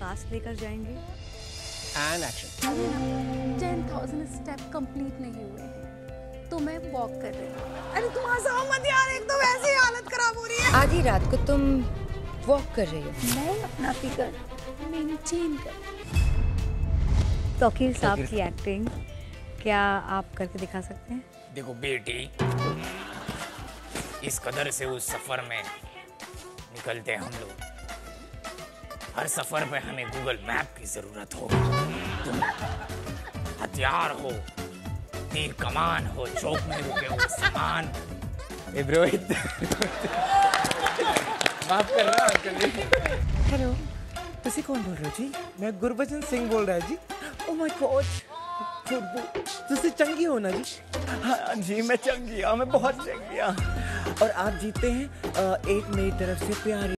Cast लेकर जाएँगे। And action ten thousand step complete नहीं हुए हैं तो मैं वॉक कर रही हूँ। अरे तुम हंसाओ मत यार एक तो वैसे ही हालत खराब हो रही है। आधी रात को तुम वॉक कर रही हो। मैं अपना फिगर मेंटेन कर तोकीर साहब की एक्टिंग क्या आप करके दिखा सकते हैं? देखो बेटी इस कदर से उस सफ़र में निकलते हैं हम लोग। हर सफ़र पे हमें गूगल मैप की ज़रूरत हो। तुम हथियार हो तीर कमान हो चौक में रुके हो सामान। रोहित माफ़ अंकल हेलो ਤੁਸੀਂ कौन बोल रहे हो जी? मैं गुरबचन सिंह बोल रहा है जी। ओ माय गॉड ਤੁਸੀਂ चंगी हो ना जी? हाँ जी मैं चंगी हूँ मैं बहुत चंगी हूँ। और आप जीते हैं एक मेरी तरफ़ से प्यारी